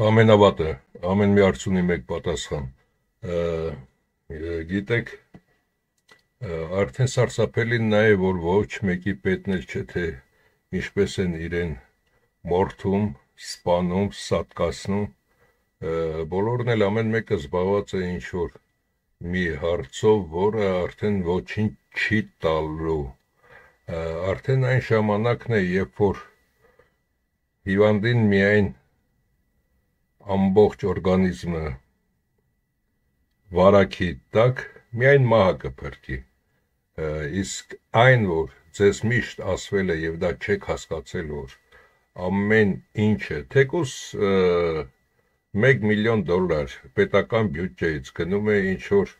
Ամենավատը, ամեն մի հարց ունի մեկ պատասխան։ Գիտեք, արդեն սարսափելին նա է, որ ոչ մեկի պետն էլ չէ թե ինչպես են իրեն մորթում, սպանում, սատկացնում, բոլորն էլ ամեն մեկը զբաղված է ինչ որ մի հարցով, որը արդեն ոչինչ չի տալու։ Արդեն այն ժամանակն է, երբ որ հիվանդին միայն ամբողջ օրգանիզմը վարակի տակ միայն մահը կփրկի իսկ այն որ ձեզ միշտ ասվել է եւ դա չեք հասկացել որ ամեն ինչը թեկուս 1 միլիոն դոլար պետական բյուջեից գնում է ինչ որ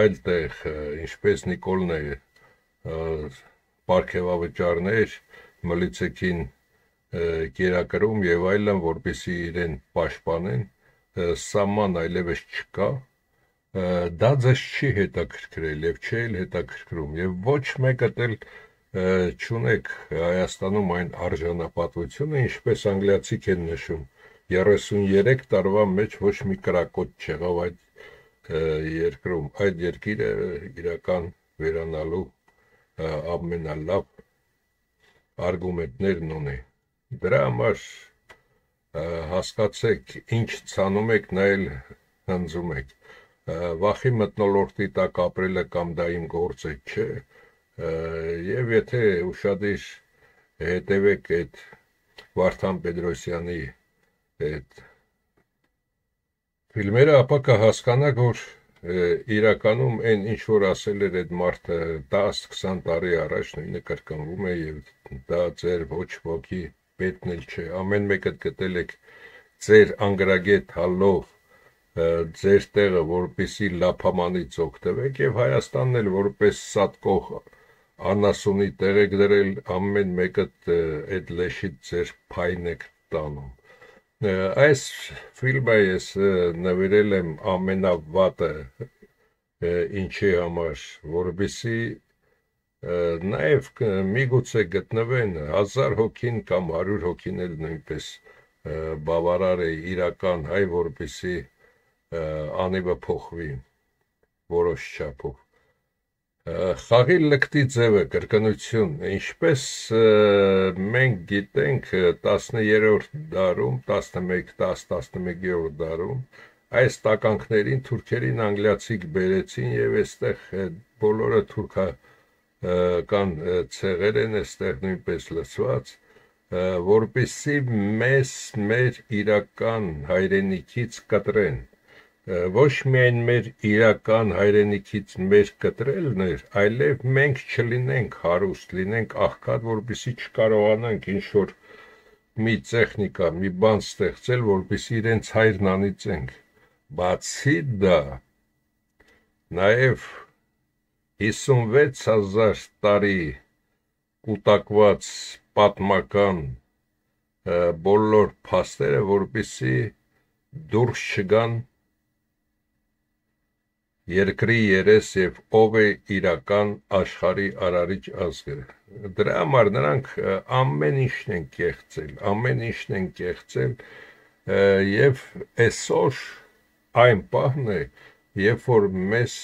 այլտեղ ինչպես Նիկոլն է ապարքեվավճարներ մլիցեքին կերակրում եւ այլն, որպեսի իրեն պաշտպանեն, սաման այլևս չկա, դա ձեզ չի հետաքրքրել եւ չի էլ հետաքրքրում եւ ոչ մեկը դել չունեք Հայաստանում այն արժանապատվությունը, ինչպես անգլիացիք են նշում. 33 տարվա մեջ ոչ մի կրակոտ չեղավ այդ երկրում այդ երկիրը իրական վերանալու ամենալավ արգումենտներն ունի Դրա համար հասկացեք, ինչ ցանում եք, նայել հնձում եք։ Վախի մտնոլորտի տակ ապրելը կամ դա իմ գործը չէ։ Եվ եթե ուշադիր հետևեք այդ Վարդան Պետրոսյանի այդ ֆիլմերը, ապա կհասկանաք, որ իրականում այն ինչ որ ասել էր այդ մարդը 10-20 տարի առաջ նույնը կրկնվում է եւ դա ձեր ոչ ոքի պետն էլ չէ, ամեն մեկը գտել եք ձեր անգրագետ հալով ձեր տեղը, որպիսի լափամանից օգտվեք եւ Հայաստանն էլ որպես սատկող անասունի տեղ եք դրել ամեն մեկը այդ լեշից ձեր փայն եք տանում այս ֆիլմը ես նվիրել եմ ամենավատը ինչի համար որովհետեւ նաև միգուցե գտնվեն 1000 հոգին կամ 100 հոգին էլ նույնպես բավարար է իրական հայ որպեսի անիվը փոխվի որոշ չափով խաղի լկտի ձևը կրկնություն ինչպես մենք գիտենք 13-րդ դարում 11 10 11-րդ դարում այս տականքներին թուրքերին անգլիացիք բերեցին եւ այստեղ բոլորը թուրքա կան ցեղեր են այստեղ նույնպես լցված, որպիսի մեզ մեր իրական հայրենիքից կտրեն ոչ միայն մեր իրական հայրենիքից մեր կտրելն էր, այլև մենք չլինենք հարուստ, լինենք աղքատ, որպիսի չկարողանանք ինչ որ մի տեխնիկա, մի բան ստեղծել, որպիսի իրենց հայրն անիծենք։ Բացի դա, նաև 56000 տարի կուտակված պատմական բոլոր փաստերը, որպիսի դուրս չգան երկրի երես եւ ով է իրական աշխարհի արարիչ ազգը դրա համար նրանք ամեն ինչն են կեղծել ամեն ինչն են կեղծել եւ այսօր այն պահն է երբ որ մեզ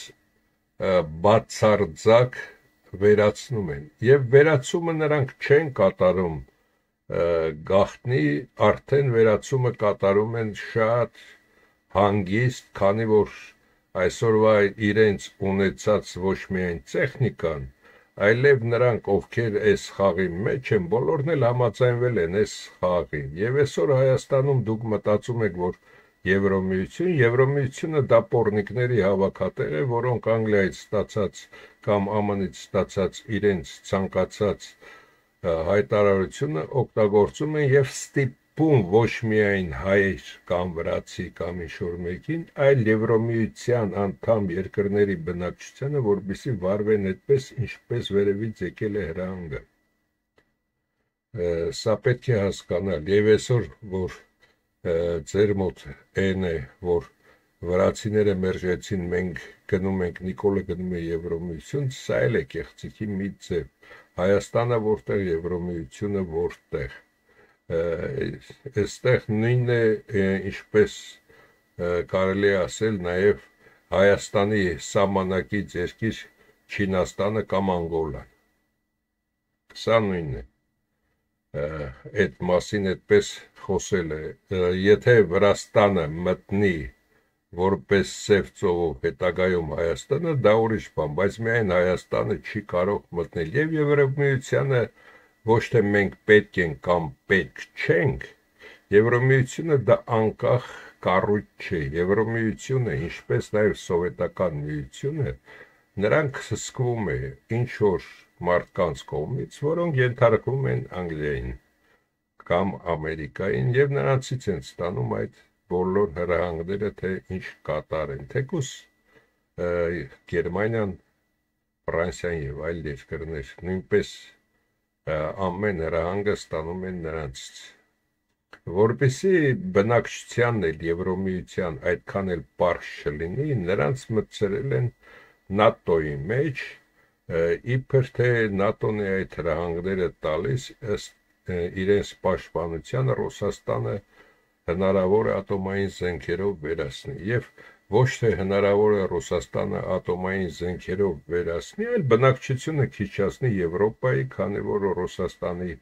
բացարձակ վերացնում են եւ վերացումը նրանք չեն կատարում գախտնի արդեն վերացումը կատարում են շատ հանգիստ, քանի որ այսօրվա իրենց ունեցած ոչ միայն տեխնիկան, այլև նրանք ովքեր այս խաղի մեջ են, բոլորն էլ համաձայնվել են այս խաղին։ Եվ այսօր Հայաստանում դուք մտածում եք, որ Եվրոմիություն, Եվրոմիությունը դա պորնիկների հավաքատեղ է, որոնք Անգլիայից ստացած կամ ԱՄՆ-ից ստացած իրենց ցանկացած հայտարարությունը օգտագործում են եւ ստիպում ոչ միայն հայեր կամ վրացի կամ ինչ-որ մեկին, այլ Եվրոմիության անդամ երկրների բնակչությանը, որբիսի վարվեն այդպես, ինչպես վերևից եկել է հրանգը։ Սա պետք է հասկանալ եւ այսօր որ ձեր մոտ այն է, որ վրացիները մերժեցին, մենք գնում ենք, Նիկոլը գնում է Եվրոմիություն, սա էլ է կեղծիքի մի ձև։ Հայաստանը որտեղ, Եվրոմիությունը որտեղ։ այստեղ նույնն է ինչպես կարելի ասել նաև Հայաստանի սահմանակից երկիր Չինաստանը կամ Անգոլան։ Սա նույնն է այդ մասին այդպես խոսել է. Եթե Վրաստանը մտնի որպես սև ծովով հետագայում Հայաստանը դա ուրիշ բան, բայց միայն Հայաստանը չի կարող մտնել եւ Եվրոմիությանը ոչ թե մենք պետք ենք կամ պետք չենք, Եվրոմիությունը դա անկախ կառույց չէ։ Եվրոմիությունը, ինչպես նաև սովետական միությունը, նրանք սկվում է ինչ որ մարդկանց կողմից, որոնք ենթարկվում են Անգլիային կամ Ամերիկային եւ նրանցից են ստանում այդ բոլոր հրահանգները թե ինչ կատարեն թեկուս Գերմանիան Ֆրանսիան եւ այլ երկրներ նույնպես ամեն հրահանգը ստանում են նրանցից որպեսի բնակչությանն էլ Եվրոմիության այդքան էլ པարզ չլինի նրանց մտցրել են ՆԱՏՕ-ի մեջ իբր թե ՆԱՏՕ-ն է այդ հրահանգները տալիս ըստ իրենց պաշտպանության Ռուսաստանը հնարավոր է ատոմային զենքերով վերացնի եւ ոչ թե հնարավոր է Ռուսաստանը ատոմային զենքերով վերացնի, այլ բնակչությունը քիչացնի Եվրոպայի, քանի որ Ռուսաստանի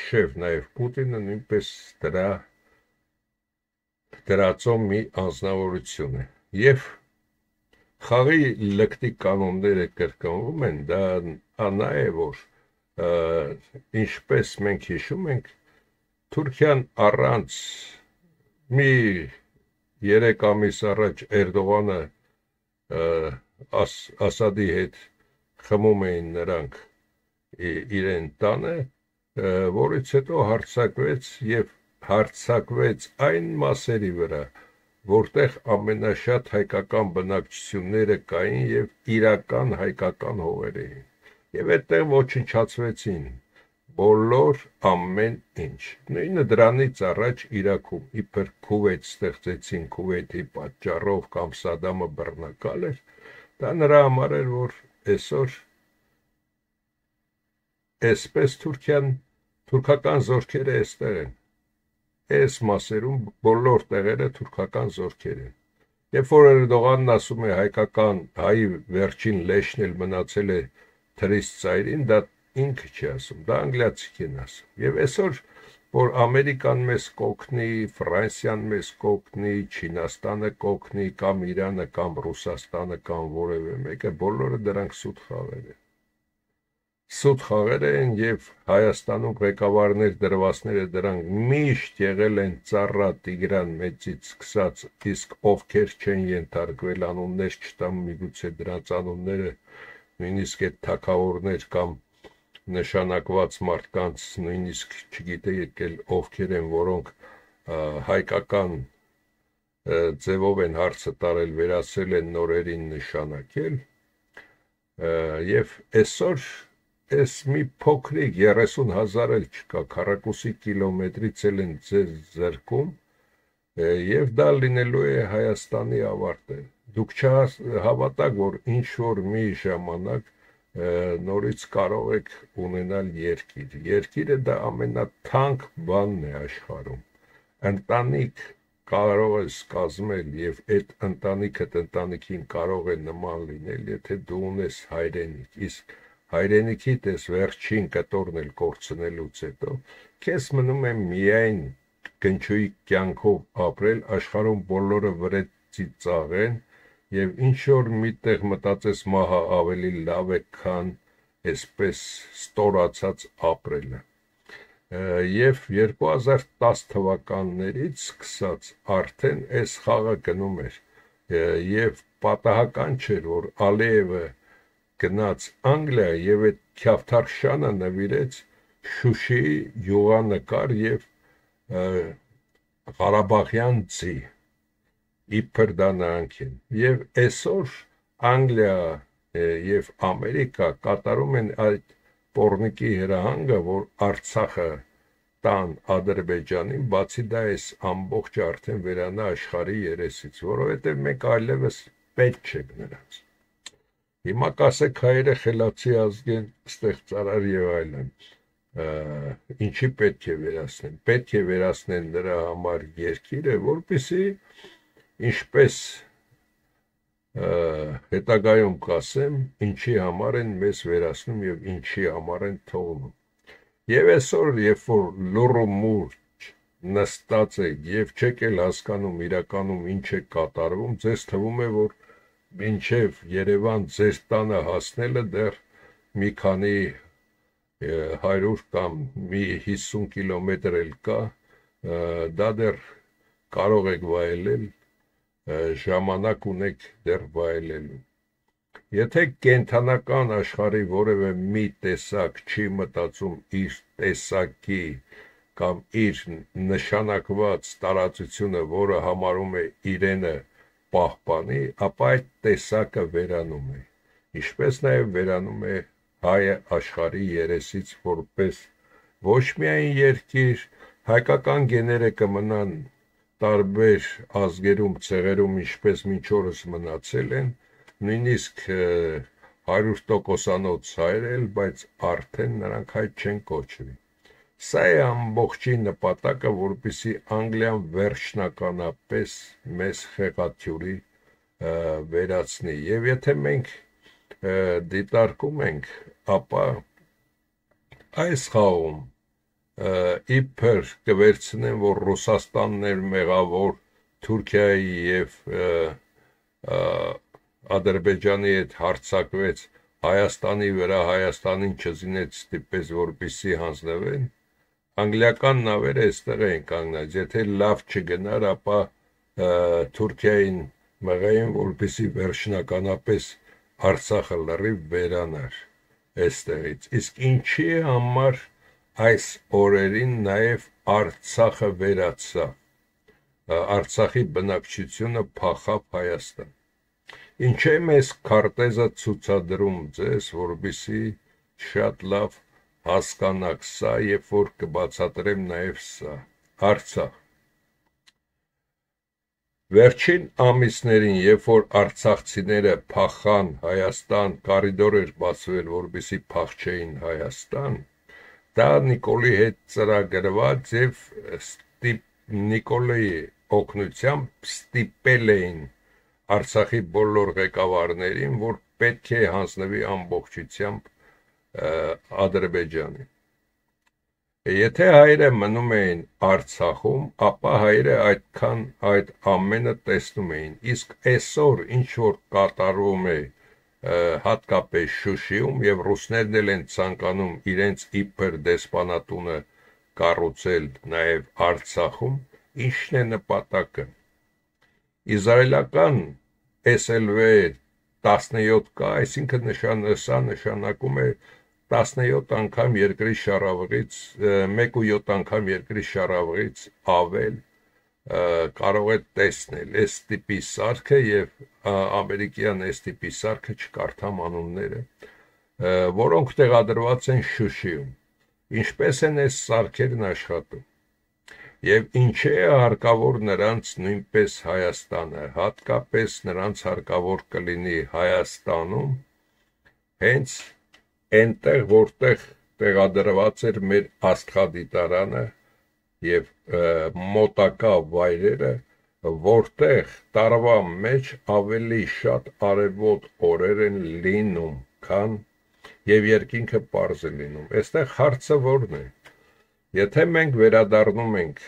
շեֆ նաև Պուտինը նույնպես դրա դրածո մի անznավորություն է եւ խաղի լկտի կանոնները կրկնվում են դա անա է որ ինչպես մենք հիշում ենք Թուրքիան առանց մի 3 ամիս առաջ Էրդողանը աս, Ասադի հետ խմում էին նրանք իրեն տանը, որից հետո հարցակվեց եւ հարցակվեց այն մասերի վրա, որտեղ ամենաշատ հայկական բնակչությունները կային եւ իրական հայկական հողեր էին։ Եվ այդտեղ ոչնչացվեցին բոլոր ամեն ինչ։ Նույնը դրանից առաջ Իրաքում իբր Քուվեյթ ստեղծեցին Քուվեյթի պատճառով կամ Սադամը բռնակալ էր, դա նրա համար էր, որ այսօր այսպես Թուրքիան թուրքական զորքերը այստեղ են։ Այս մասերում բոլոր տեղերը թուրքական զորքեր են։ Երբ որ Էրդողանն ասում է հայկական հայի վերջին լեշն էլ մնացել է թրիս ծայրին, դա ինքը չի ասում, դա անգլիացիք են ասում։ Եվ այսօր որ Ամերիկան մեզ կօգնի, Ֆրանսիան մեզ կօգնի, Չինաստանը կօգնի կամ Իրանը կամ Ռուսաստանը կամ որևէ մեկը, բոլորը դրանք սուտ խաղեր են։ Սուտ խաղեր են եւ Հայաստանում ղեկավարներ դրվածները դրանք միշտ եղել են Ծառա Տիգրան մեծից սկսած, իսկ ովքեր չեն ենթարկվել անուններ չտամ միգուցե դրանց անունները նույնիսկ այդ թակավորներ կամ նշանակված մարդկանց նույնիսկ չգիտեիք էլ ովքեր են, որոնք հայկական ձևով են հարցը տարել, վերացել են նորերին նշանակել եւ այսօր այս մի փոքրիկ 30000 էլ չկա, քառակուսի կիլոմետրից էլ են ձեր ձերքում եւ դա լինելու է Հայաստանի ավարտը։ Դուք չհավատաք, որ ինչ որ մի ժամանակ նորից կարող եք ունենալ երկիր։ Երկիրը դա ամենաթանկ բանն է աշխարհում։ Ընտանիք կարող ես կազմել եւ այդ ընտանիքը ընտանիքին կարող է նման լինել, եթե դու ունես հայրենիք։ Իսկ հայրենիքիդ ես վերջին կտորն էլ կորցնելուց հետո քեզ մնում է միայն գնչուի կյանքով ապրել աշխարհում բոլորը վրեցի ծաղեն եւ ինչ որ միտեղ մտածես մահը ավելի լավ է, քան այսպես ստորացած ապրելը։ Եվ 2010 թվականներից սկսած արդեն այս խաղը գնում էր եւ պատահական չէր որ Ալիևը գնաց Անգլիա եւ այդ Քյավթարշանը նվիրեց Շուշիի յուղանկար եւ Ղարաբաղյան ցի իբր դա նրանք են եւ այսօր Անգլիա եւ Ամերիկա կատարում են այդ պորնիկի հրահանգը որ Արցախը տան Ադրբեջանին բացի դա էս ամբողջ արդեն վերանա աշխարհի երեսից որովհետեւ մենք այլևս պետք չենք նրանց հիմա կասեք հայերը խելացի ազգ են ստեղծարար եւ այլն ինչի պետք է վերացնեն։ Պետք է վերացնեն նրա համար երկիրը, որպեսի ինչպես հետագայում կասեմ, ինչի համար են մեզ վերացնում եւ ինչի համար են թողնում։ Եվ այսօր, երբ որ լուրը մուրջ նստած է եւ չեք էլ հասկանում իրականում ինչ է կատարվում, ձեզ թվում է, որ մինչև Երևան ձեր տանը հասնելը դեռ մի քանի 100 կամ մի 50 կիլոմետր էլ կա, դա դեռ կարող եք վայելել, ժամանակ ունեք դեռ վայելելու։ Եթե կենթանական աշխարհի որևէ մի տեսակ չի մտածում իր տեսակի կամ իր նշանակված տարածությունը, որը համարում է իրենը պահպանի, ապա այդ տեսակը վերանում է։ Ինչպես նաև վերանում է հայը աշխարհի երեսից որպես ոչ միայն երկիր, հայկական գեները կմնան տարբեր ազգերում, ցեղերում, ինչպես մինչ օրս մնացել են, նույնիսկ 100%-անոց հայեր էլ, բայց արդեն նրանք հայ չեն կոչվի։ Սա է ամբողջի նպատակը, որպիսի Անգլիան վերջնականապես մեզ խեղաթյուրի վերացնի։ Եվ եթե մենք դիտարկում ենք, ապա այս խաղում իբր կվերցնեն, որ Ռուսաստանն էր մեղավոր Թուրքիայի եւ Ադրբեջանի հետ հարցակվեց Հայաստանի վրա Հայաստանին չզինեց ստիպեց որպիսի հանձնվեն անգլիական նավերը այստեղ են կանգնած եթե լավ չգնար ապա Թուրքիային մղային որպիսի վերջնականապես Արցախը լրիվ վերանար այստեղից։ Իսկ ինչի համար այս օրերին նաև Արցախը վերացավ։ Արցախի բնակչությունը փախավ Հայաստան։ Ինչ է մեզ քարտեզը ցուցադրում ձեզ, որբիսի շատ լավ հասկանաք սա, երբ որ կբացատրեմ նաև սա։ Արցախ Վերջին ամիսներին, երբ որ արցախցիները փախան Հայաստան, կարիդոր էր բացվել, որպեսի փախչեին Հայաստան, դա Նիկոլի հետ ծրագրված եւ ստիպ Նիկոլի օգնությամբ ստիպել էին Արցախի բոլոր ղեկավարներին, որ պետք է հանձնվի ամբողջությամբ Ադրբեջանին։ Եթե հայերը մնում էին Արցախում, ապա հայերը այդքան այդ ամենը տեսնում էին։ Իսկ այսօր ինչ որ կատարվում է հատկապես Շուշիում եւ ռուսներն էլ են ցանկանում իրենց իբր դեսպանատունը կառուցել նաեւ Արցախում, ինչն է նպատակը։ Իսրայելական SLV 17 կա, այսինքն նշանը սա նշանակում է 17 անգամ երկրի շարավղից 1.7 անգամ երկրի շարավղից ավել կարող է տեսնել. Այս տիպի սարքը եւ ամերիկյան այս տիպի սարքը չկարդամ անունները որոնք տեղադրված են Շուշիում. Ինչպես են այս սարքերն աշխատում եւ ինչ է հարկավոր նրանց նույնպես Հայաստանը հատկապես նրանց հարկավոր կլինի Հայաստանում հենց այնտեղ որտեղ տեղադրված էր մեր աստղադիտարանը եւ մոտակա վայրերը որտեղ տարվա մեջ ավելի շատ արևոտ օրեր են լինում, քան եւ երկինքը པարզ է լինում։ Այստեղ հարցը ո՞րն է։ Եթե մենք վերադառնում ենք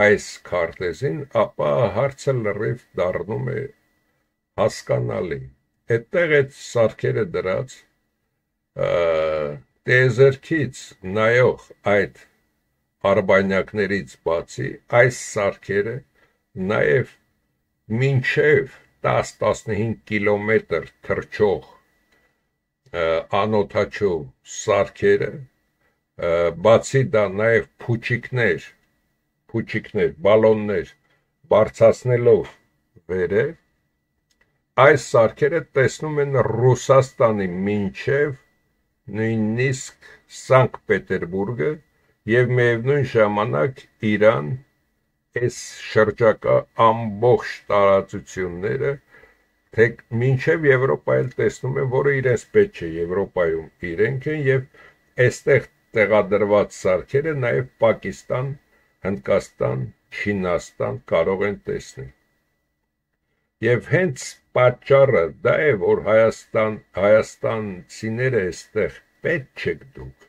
այս քարտեզին, ապա հարցը լրիվ դառնում է հասկանալի։ Այդտեղ այդ սարքերը դրած տեզերքից նայող այդ արբանյակներից բացի այս սարքերը նաև մինչև 10-15 կիլոմետր թռչող անոթաչու սարքերը բացի դա նաև փուչիկներ փուչիկներ բալոններ բարձացնելով վերև այս սարքերը տեսնում են Ռուսաստանի մինչև նույնիսկ Սանկտ Պետերբուրգը եւ միևնույն ժամանակ Իրան այս շրջակա ամբողջ տարածությունները թե մինչև Եվրոպայել տեսնում են, որը իրենց պետք չէ Եվրոպայում իրենք են եւ այստեղ տեղադրված սարքերը նաև Պակիստան, Հնդկաստան, Չինաստան կարող են տեսնել։ Եվ հենց պատճառը դա է, որ Հայաստան Հայաստանցիները այստեղ պետք չեք դուք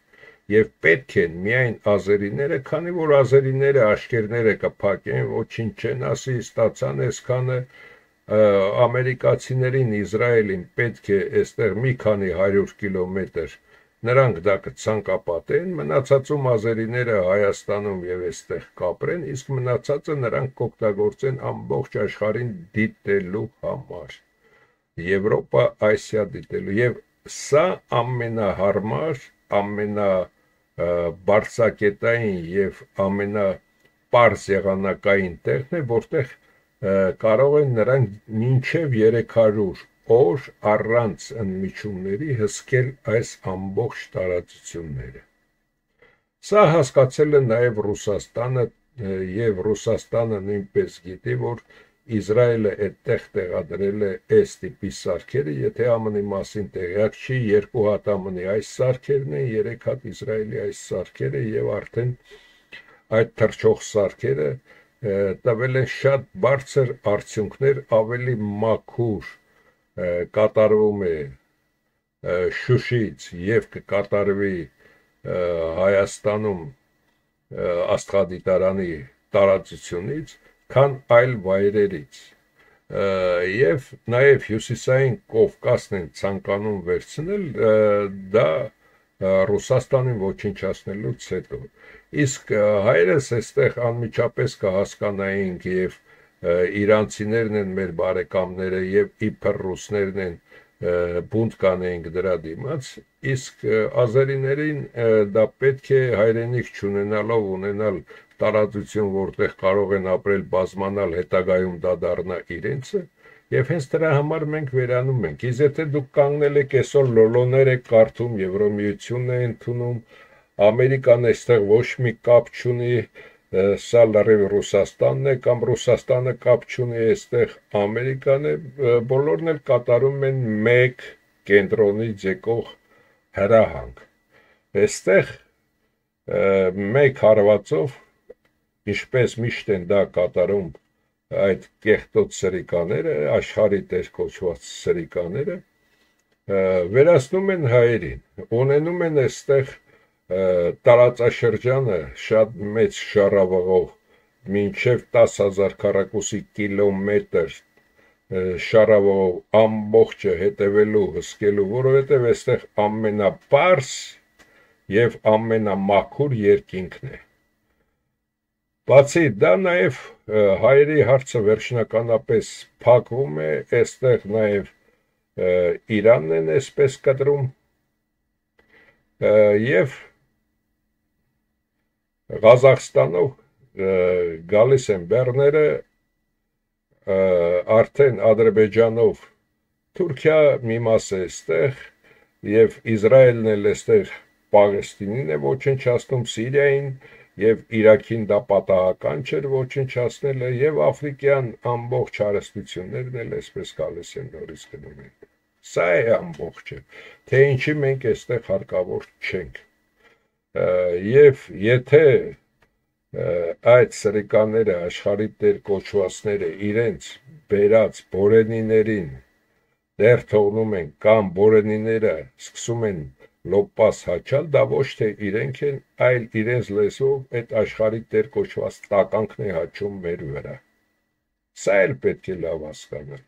եւ պետք են միայն ազերիները, քանի որ ազերիները աշկերները կփակեն, ոչինչ չեն ասի, ստացան այսքանը ամերիկացիներին Իսրայելին պետք է այստեղ մի քանի 100 կիլոմետր նրանք դա կցանկապատեն, մնացածում ազերիները Հայաստանում եւ այստեղ կապրեն, իսկ մնացածը նրանք կօգտագործեն ամբողջ աշխարհին դիտելու համար։ Եվրոպա, Ասիա դիտելու եւ սա ամենահարմար, ամենա բարձակետային եւ ամենապարզ եղանակային տեղն է, որտեղ կարող են նրանք մինչև 300 օր առանց ընդմիջումների հսկել այս ամբողջ տարածությունները։ Սա հասկացել է նաև Ռուսաստանը եւ Ռուսաստանը նույնպես գիտի, որ Իսրայելը այդտեղ տեղադրել է այս տիպի սարքերը, եթե ԱՄՆ-ի մասին տեղյակ չի, երկու հատ ԱՄՆ-ի այս սարքերն են, երեք հատ Իսրայելի այս սարքերը եւ արդեն այդ թրջող սարքերը տվել են շատ բարձր արդյունքներ, ավելի մաքուր կատարվում է Շուշից եւ կկատարվի Հայաստանում աստղադիտարանի տարածությունից քան այլ վայրերից եւ նաեւ հյուսիսային Կովկասն են ցանկանում վերցնել դա Ռուսաստանին ոչնչացնելուց հետո իսկ հայրս այստեղ անմիջապես կհասկանայինք եւ իրանցիներն են մեր բարեկամները եւ իբր ռուսներն են բունտ կանեինք դրա դիմաց իսկ ազերիներին դա պետք է հայրենիք չունենալով ունենալ տարածություն, որտեղ կարող են ապրել բազմանալ հետագայում դա դառնա իրենցը, եւ հենց դրա համար մենք վերանում ենք։ Իսկ եթե դուք կանգնել եք այսօր լոլոներ եք կարդում, Եվրոմիությունն է ընդունում, Ամերիկան այստեղ ոչ մի կապ չունի, սա լրիվ Ռուսաստանն է կամ Ռուսաստանը կապ չունի այստեղ Ամերիկան է, բոլորն էլ կատարում են մեկ կենտրոնից եկող հրահանգ։ Այստեղ մեկ հարվածով ինչպես միշտ են դա կատարում այդ կեղտոտ սրիկաները, աշխարհի տեր կոչված սրիկաները, վերացնում են հայերին, ունենում են այստեղ տարածաշրջանը շատ մեծ շարավղով մինչև 10000 քառակուսի կիլոմետր շարավով ամբողջը հետևելու, հսկելու, որովհետև այստեղ ամենապարս եւ ամենամաքուր երկինքն է։ Բացի դա նաև հայերի հարցը վերջնականապես փակվում է, այստեղ նաև Իրանն են այսպես կտրում եւ Ղազախստանով գալիս են բեռները արդեն Ադրբեջանով Թուրքիա մի մաս է այստեղ եւ Իսրայելն էլ այստեղ Պաղեստինին է ոչնչացնում Սիրիային եւ Իրաքին դա պատահական չէր ոչնչացնելը եւ աֆրիկյան ամբողջ հարստություններն էլ այսպես գալիս են նորից գնում են սա է ամբողջը թե ինչի մենք այստեղ հարկավոր չենք եւ եթե այդ սրիկանները աշխարհի տեր կոչվածները իրենց վերած բորենիներին դեր թողնում են կամ բորենիները սկսում են լոպաս հաչալ, դա ոչ թե իրենք են, այլ իրենց լեսով այդ աշխարհի տեր կոչված տականքն է հաչում մեր վրա։ Սա էլ պետք է լավ հասկանալ։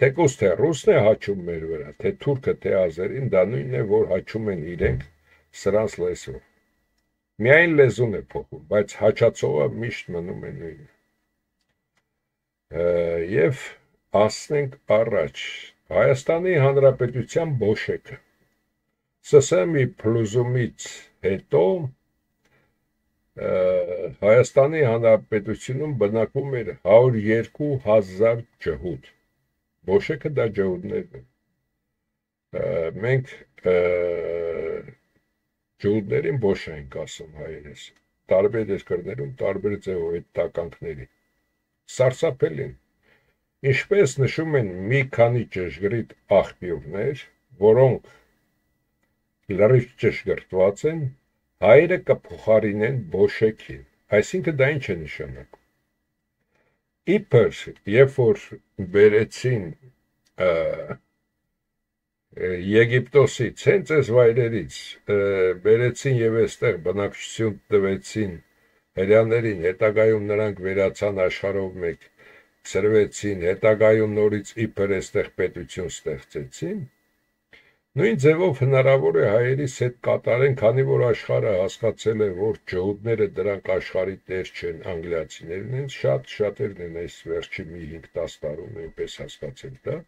Թեկուզ թե ռուսն է հաչում մեր վրա, թե թուրքը, թե ազերին, դա նույնն է, որ հաչում են իրենք սրանց լեսով։ Միայն լեզուն է փոխում, բայց հաչացողը միշտ մնում է նույնը։ Եվ ասնենք առաջ. Հայաստանի Հանրապետության Բոշեկը ՍՍՄ-ի փլուզումից հետո Հայաստանի Հանրապետությունում բնակվում էր 102000 ջհուդ։ Բոշեկը դա ջհուդներն են։ Մենք ջհուդներին բոշ ենք ասում հայերս։ Տարբեր երկրներում տարբեր ձևով այդ տականքների։ Սարսափել են։ Ինչպես նշում են մի քանի ճշգրիտ աղբյուրներ, որոնք լրիվ ճշգրտված են, հայերը կփոխարինեն բոշեքին։ Այսինքն դա ինչ է նշանակում։ Իբր, երբ որ բերեցին Եգիպտոսից, հենց այս վայրերից բերեցին եւ այստեղ բնակչություն տվեցին հрьяաներին, հետագայում նրանք վերացան աշխարհով մեկ, սրվեցին, հետագայում նորից իբր այստեղ պետություն ստեղծեցին։ Նույն ձևով հնարավոր է հայերից հետ կատարեն, քանի որ աշխարհը հասկացել է, որ ժողովուրդները դրանք աշխարհի տեր չեն, անգլիացիներն են, շատ շատերն են այս վերջի մի 5-10 տարում այնպես հասկացել դա։ դա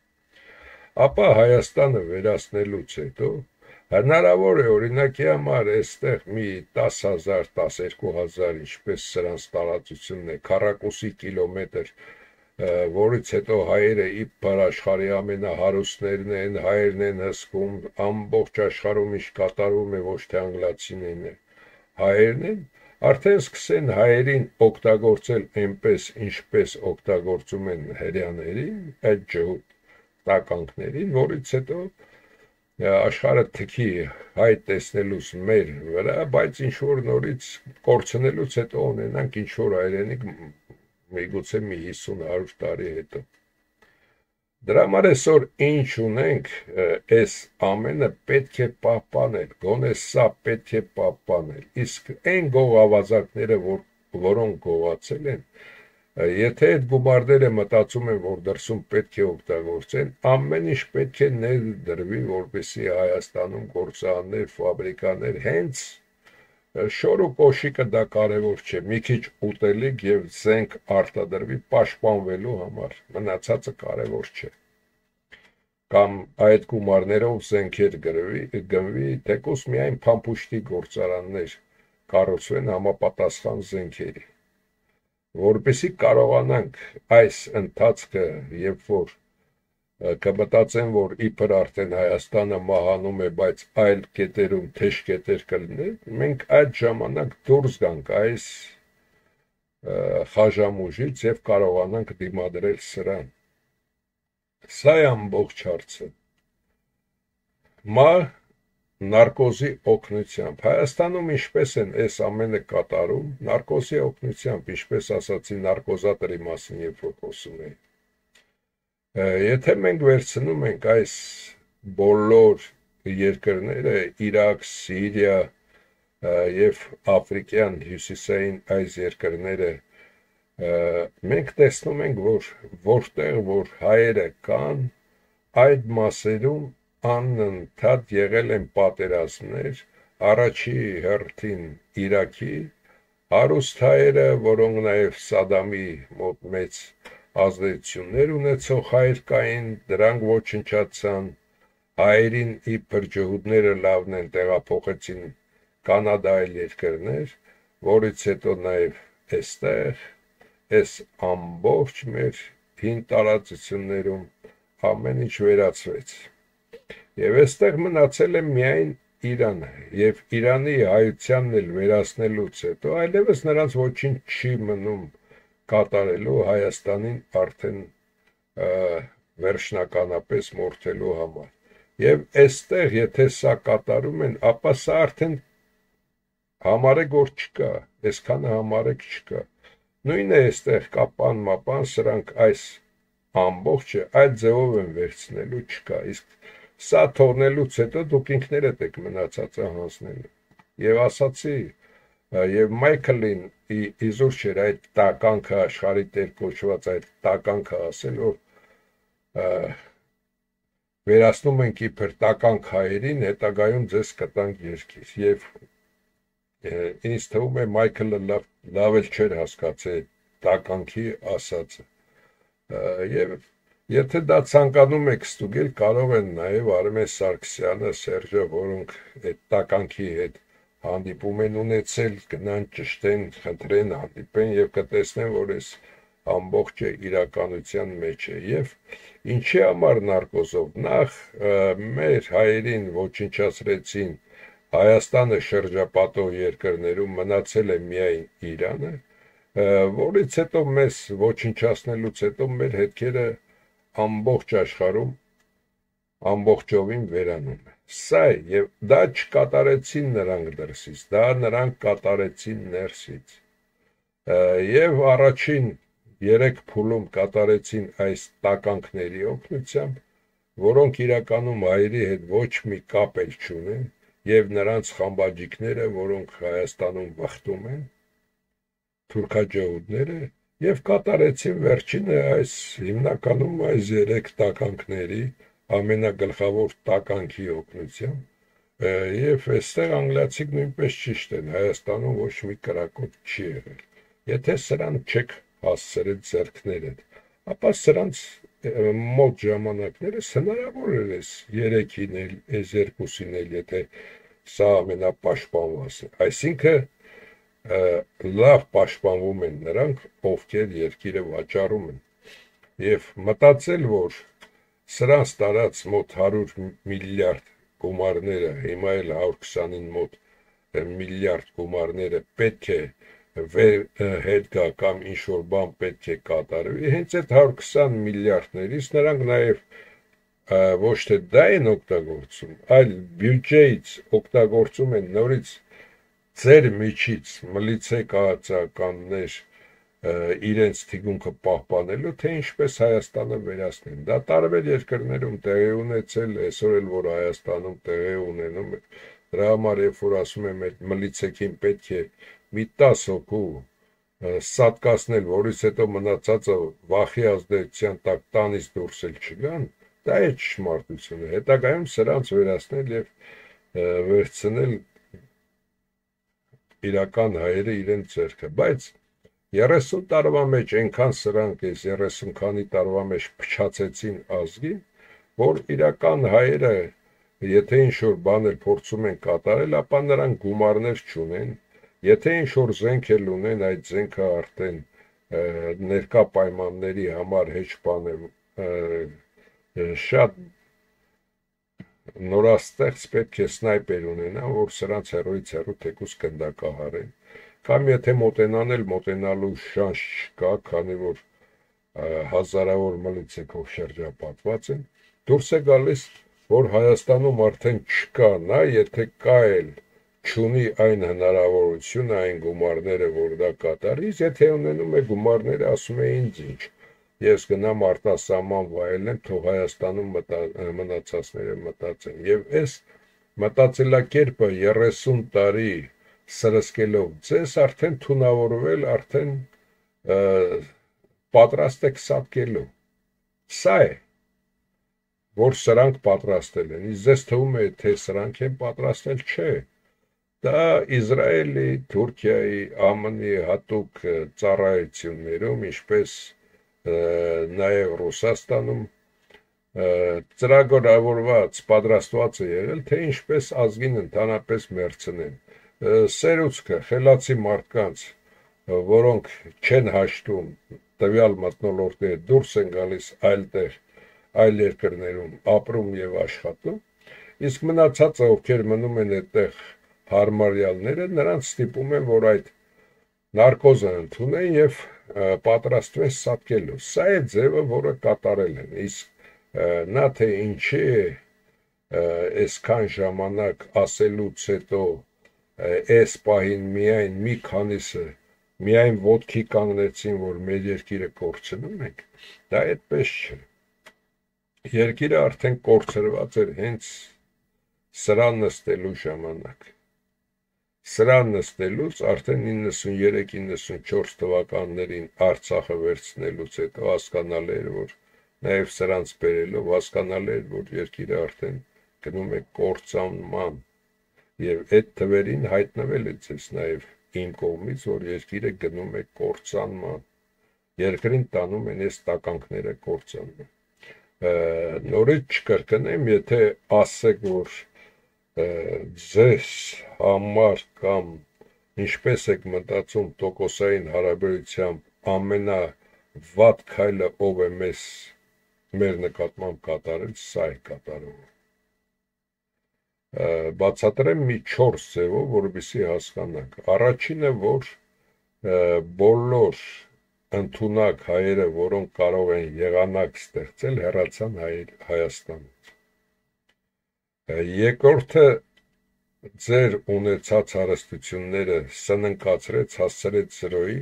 ապա Հայաստանը վերացնելուց հետո հնարավոր է օրինակի համար այստեղ մի 10000, 12000, ինչպես սրանց տարածությունն է, քառակուսի կիլոմետր որից հետո հայերը իբր աշխարհի ամենահարուստներն են, հայերն են հսկում, ամբողջ աշխարհում ինչ կատարվում է ոչ թե անգլացիներն են, հայերն են, արդեն սկսեն հայերին օգտագործել այնպես, ինչպես օգտագործում են հрьяաներին, այդ ջհուդ տականքներին, որից հետո աշխարհը թքի հայ տեսնելուց մեր վրա, բայց ինչ որ նորից կորցնելուց հետո ունենանք ինչ որ հայրենիք միգուցե մի 50-100 տարի հետո։ Դրա համար այսօր ինչ ունենք, այս ամենը պետք է պահպանել, գոնե սա պետք է պահպանել։ Իսկ այն գողավազակները, որ որոնք գողացել են, եթե այդ գումարները մտածում են, որ դրսում պետք է օգտագործեն, ամեն ինչ պետք է ներդրվի, որպեսզի Հայաստանում գործարաններ, ֆաբրիկաներ հենց շոր ու կոշիկը դա կարևոր չէ, մի քիչ ուտելիք եւ զենք արտադրվի պաշտպանվելու համար, մնացածը կարևոր չէ։ Կամ այդ գումարներով զենքեր գրվի, գնվի, թեկուս միայն փամփուշտի գործարաններ կառուցվեն համապատասխան զենքերի։ Որպեսի կարողանանք այս ընթացքը, երբ որ կմտածեն, որ իբր արդեն Հայաստանը մահանում է, բայց այլ կետերում թեժ կետեր կլինեն, մենք այդ ժամանակ դուրս գանք այս խաժամուժից եւ կարողանանք դիմադրել սրան։ Սա է ամբողջ հարցը։ Մա նարկոզի օգնությամբ Հայաստանում ինչպես են այս ամենը կատարում, նարկոզի օգնությամբ, ինչպես ասացի, նարկոզատրի մասին երբ խոսում էին Եթե մենք վերցնում ենք այս բոլոր երկրները, Իրաք, Սիրիա եւ Աֆրիկյան հյուսիսային այս երկրները, մենք տեսնում ենք, որ որտեղ որ հայերը կան, այդ մասերում անընդհատ եղել են պատերազմներ, առաջի հերթին Իրաքի, հարուստ հայերը, որոնք նաև Սադամի մոտ մեծ ազդեցություններ ունեցող հայր կային, դրանք ոչնչացան, հայերին իբր ջհուդները լավն են տեղափոխեցին կանադա այլ երկրներ, որից հետո նաև այստեղ այս ամբողջ մեր հին տարածություններում ամեն ինչ վերացվեց։ Եվ այստեղ մնացել է միայն Իրանը եւ Իրանի հայությանն էլ վերացնելուց հետո այլևս նրանց ոչինչ չի մնում կատարելու Հայաստանին արդեն վերջնականապես մորթելու համար։ Եվ այստեղ, եթե սա կատարում են, ապա սա արդեն համարեք որ չկա, այսքանը համարեք չկա։ Նույնը այստեղ կապան մապան սրանք այս ամբողջը այդ ձևով են վերցնելու չկա։ Իսկ սա թողնելուց հետո դուք ինքներդ եք մնացածը հանձնելու։ Եվ ասացի, եւ Մայքլին իզուր չէր այդ տականքը աշխարհի տեր կոչված այդ տականքը ասել որ վերացնում ենք իբր տականք հայերին հետագայում ձեզ կտանք երկիր եւ ինձ թվում է Մայքլը լավ լավ էլ չէր հասկացել տականքի ասածը եւ Եթե դա ցանկանում եք ստուգել, կարող են նաև Արմեն Սարգսյանը, Սերժը, որոնք այդ տականքի հետ հանդիպում են ունեցել, գնան ճշտեն, խնդրեն, հանդիպեն եւ կտեսնեն, որ այս ամբողջը իրականության մեջ է եւ ինչի համար նարկոզով նախ մեր հայերին ոչնչացրեցին Հայաստանը շրջապատող երկրներում մնացել է միայն Իրանը որից հետո մեզ ոչնչացնելուց հետո մեր հետքերը ամբողջ աշխարհում ամբողջովին վերանում է Սա է եւ դա չկատարեցին նրանք դրսից, դա նրանք կատարեցին ներսից։ Եվ առաջին 3 փուլում կատարեցին այս տականքների օգնությամբ, որոնք իրականում հայերի հետ ոչ մի կապ էլ չունեն, եւ նրանց խամբաջիկները, որոնք Հայաստանում վխտում են, թուրքաջողուտները եւ կատարեցին վերջինը այս հիմնականում այս երեք տականքների ամենագլխավոր տականքի օգնությամբ եւ այստեղ անգլիացիք նույնպես ճիշտ են Հայաստանում ոչ մի կրակոտ չի եղել եթե սրան չեք հասցրել ձեռքներդ ապա սրանց մոտ ժամանակներս հնարավոր էր էս 3-ին էլ, այս երկուսին էլ, եթե սա ամենապաշտպանված է։ Այսինքն լավ պաշտպանվում են նրանք, ովքեր երկիրը վաճառում են։ Եվ մտածել, որ սրանց տարած մոտ 100 միլիարդ գումարները, հիմա էլ 120-ին մոտ միլիարդ գումարները պետք է հետ գա կամ ինչ որ բան պետք է կատարվի, հենց այդ 120 միլիարդներից նրանք նաև ոչ թե դա են օգտագործում, այլ բյուջեից օգտագործում են նորից ձեր միջից մլիցե կայացականներ իրենց թիգունքը պահպանելու, թե ինչպես Հայաստանը վերացնեն։ Դա տարբեր երկրներում տեղի ունեցել, այսօր էլ որ Հայաստանում տեղի ունենում է։ Դրա համար երբ որ ասում եմ այդ մլիցեքին պետք է մի 10 հոգու սատկացնել, որից հետո մնացածը վախի ազդեցության տակ տանից դուրս էլ չգան, դա է ճշմարտությունը։ Հետագայում սրանց վերացնել եւ վերցնել իրական հայերը իրենց ձեռքը, բայց 30 տարվա մեջ այնքան սրանք էս 30 քանի տարվա մեջ փչացեցին ազգին, որ իրական հայերը եթե ինչ որ բան էլ փորձում են կատարել, ապա նրանք գումարներ չունեն, եթե ինչ որ զենք էլ ունեն, այդ զենքը արդեն ներկա պայմանների համար հեչ բան է շատ նորաստեղծ պետք է սնայպեր ունենա, որ սրանց հերոյից հերո թեկուս կնդակահարեն։ Կամ եթե մոտենան էլ մոտենալու շանս չկա, քանի որ հազարավոր մլիցեքով շրջապատված են, դուրս է գալիս, որ Հայաստանում արդեն չկա նա, եթե կա էլ չունի այն հնարավորությունը, այն գումարները, որ դա կատարից, եթե ունենում է գումարները, ասում է ինձ ինչ ես գնամ արտասահման վայելեմ, թող Հայաստանում մնացածները մտածեն։ Եվ այս մտածելակերպը 30 տարի սրսկելով ձեզ արդեն թունավորվել, արդեն պատրաստ եք սատկելու։ Սա է որ սրանք պատրաստել են։ Իսկ ձեզ թվում է, թե սրանք են պատրաստել, չէ։ Դա Իսրայելի, Թուրքիայի, ԱՄՆ-ի հատուկ ծառայություններում, ինչպես նաև Ռուսաստանում ծրագրավորված, պատրաստված է եղել, թե ինչպես ազգին ընդհանրապես մերցնեն։ Սերուցքը խելացի մարդկանց, որոնք չեն հաշտում տվյալ մտնոլորտները դուրս են գալիս այլտեղ, այլ երկրներում ապրում եւ աշխատում, իսկ մնացածը, ովքեր մնում են այդտեղ հարմարյալները, նրանց ստիպում են, որ այդ նարկոզը ընդունեն եւ պատրաստվեն սատկելու։ Սա է ձևը, որը կատարել են։ Իսկ նա թե ինչի է այսքան ժամանակ ասելուց հետո այս պահին միայն մի քանիսը միայն ոդքի կանգնեցին, որ մեր երկիրը կորցնում ենք, դա այդպես չէ։ Երկիրը արդեն կորցրված էր հենց սրան նստելու ժամանակ։ Սրան նստելուց արդեն 93-94 թվականներին Արցախը վերցնելուց հետո հասկանալ էր, որ նաև սրանց բերելով հասկանալ էր, որ երկիրը արդեն գնում է կորցանման եւ այդ թվերին հայտնվել է ցես նաև իմ կողմից, որ երկիրը գնում է կորցանման երկրին տանում են այս տականքները կորցանման նորից չկրկնեմ, եթե ասեք, որ ձեզ համար կամ ինչպես եք մտածում տոկոսային հարաբերությամբ ամենավատ քայլը ով է մեզ մեր նկատմամբ կատարել, սա է կատարում։ Բացատրեմ մի 4 ձևով, որովհետեւ հասկանանք։ Առաջինը, որ բոլոր ընդունակ հայերը, որոնք կարող են եղանակ ստեղծել, հեռացան Հայաստանից Երկրորդը ձեր ունեցած հարստությունները սննկացրեց, հասցրեց 0-ի,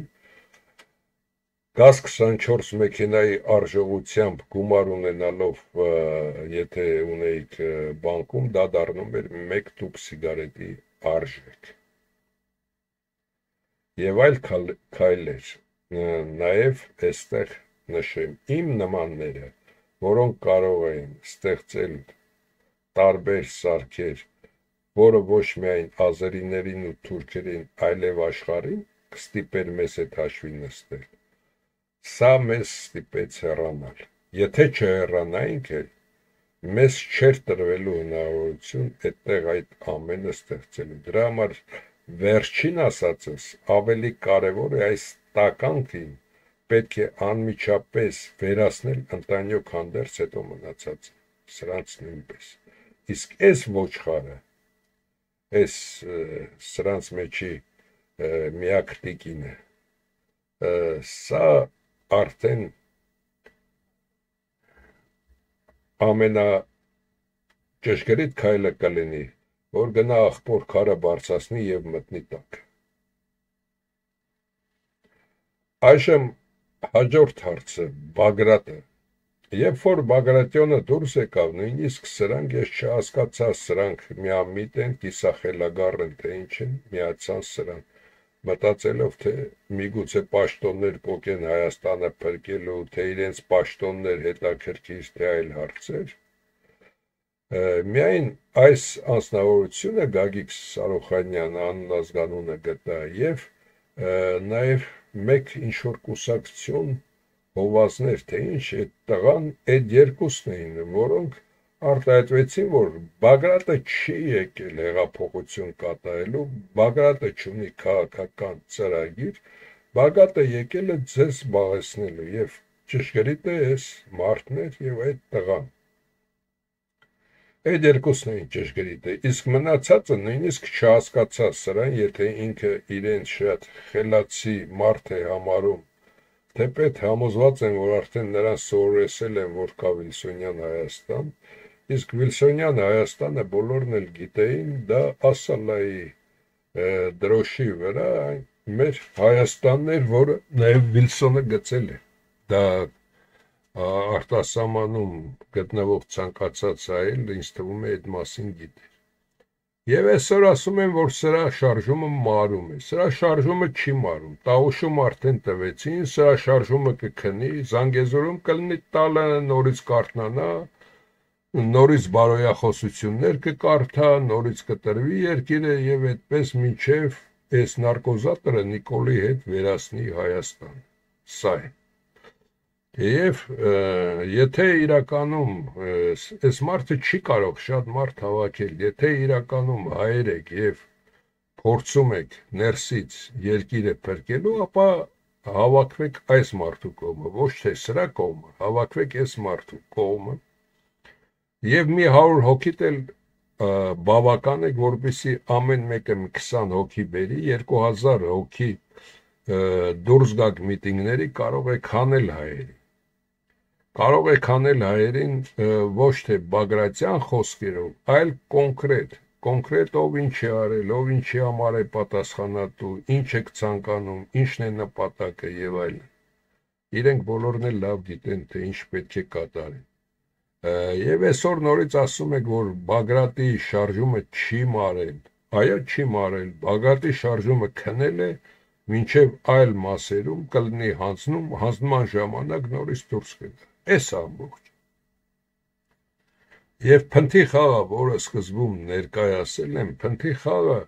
գազ 24 մեքենայի արժողությամբ գումար ունենալով, եթե ունեիք բանկում, դա դառնում էր 1 տուփ սիգարետի արժեք։ Եվ այլ քայլեր, նաև այստեղ նշեմ, իմ նմանները, որոնք կարող են ստեղծել տարբեր սարքեր որը ոչ միայն ազերիներին ու թուրքերին, այլև աշխարհին կստիպեր մեզ այդ հաշվի նստել։ Սա մեզ ստիպեց հեռանալ։ Եթե չհեռանայինք էլ, մեզ չէր տրվելու հնարավորություն այդտեղ այդ ամենը ստեղծելու։ Դրա համար վերջին ասածս ավելի կարևոր է այս տականքին պետք է անմիջապես վերացնել ընտանյոք հանդերձ հետո մնացած սրանց նույնպես իսկ այս ոչխարը այս սրանց մեջի միակ տիկինը սա արդեն ամենա ճշգրիտ քայլը կլինի որ գնա աղբոր քարը բարձրացնի եւ մտնի տակ այժմ հաջորդ հարցը Բագրատը Երբ որ Բագրատյոնը դուրս եկավ, նույնիսկ սրանք ես չհասկացա, սրանք միամիտ են, կիսախելագար են, թե ինչ են, միացան սրան, մտածելով, թե միգուցե պաշտոններ պոկեն Հայաստանը փրկելու, թե իրենց պաշտոններ հետաքրքիր, թե այլ հարցեր։ Միայն այս անձնավորությունը Գագիկ Սարոխանյան աննազգանունը գտա եւ նաեւ մեկ ինչ որ կուսակցություն հովազներ, թե ինչ այդ տղան այդ երկուսն էին, որոնք արտահայտվեցին, որ Բագրատը չի եկել հեղափոխություն կատարելու, Բագրատը չունի քաղաքական ծրագիր, Բագրատը եկել է ձեզ զբաղեցնելու եւ ճշգրիտ է այս մարդներ եւ այդ տղան։ Այդ երկուսն էին ճշգրիտ է, իսկ մնացածը նույնիսկ չհասկացա սրան, եթե ինքը իրեն շատ խելացի մարդ է համարում Թեպետ համոզված եմ, որ արդեն նրան սովորեցել են, որ կա Վիլսոնյան Հայաստան, իսկ Վիլսոնյան Հայաստանը բոլորն էլ գիտեին, դա Ասալայի դրոշի վրա մեր Հայաստանն էր, որը նաև Վիլսոնը գծել է։ Դա արտասահմանում գտնվող ցանկացած այլ ինձ թվում է այդ մասին գիտի։ Եվ այսօր ասում են, որ սրա շարժումը մարում է։ Սրա շարժումը չի մարում։ Տաուշում արդեն տվեցին, սրա շարժումը կքնի, Զանգեզուրում կլինի տալը նորից կարթնանա, նորից բարոյախոսություններ կկարդա, նորից կտրվի երկիրը եւ այդպես մինչեւ այս նարկոզատորը Նիկոլի հետ վերացնի Հայաստան։ Սա է։ Եվ եթե իրականում այս մարդը չի կարող շատ մարդ հավաքել, եթե իրականում հայեր եք եւ փորձում եք ներսից երկիրը փրկելու, ապա հավաքվեք այս մարդու կողմը, ոչ թե սրա կողմը, հավաքվեք այս մարդու կողմը։ Եվ մի 100 հոգիտ էլ բավական է, որպեսի ամեն մեկը 20 հոգի բերի, 2000 հոգի դուրս գակ միտինգների կարող է քանել հայերի կարող եք անել հայերին ոչ թե Բագրատյան խոսքերով, այլ կոնկրետ, կոնկրետ ով ինչ է արել, ով ինչի համար է պատասխանատու, ինչ եք ցանկանում, ինչն է նպատակը եւ այլն։ Իրենք բոլորն էլ լավ գիտեն, թե ինչ պետք է կատարեն։ Եվ այսօր նորից ասում եք, որ Բագրատի շարժումը չի մարել։ Այո, չի մարել։ Բագրատի շարժումը քնել է մինչև այլ մասերում կլինի հանձնում, հանձնման ժամանակ նորից դուրս կգա Էս ամբողջ։ Եվ փնթի խաղը, որը սկզբում ներկայացել եմ, փնթի խաղը,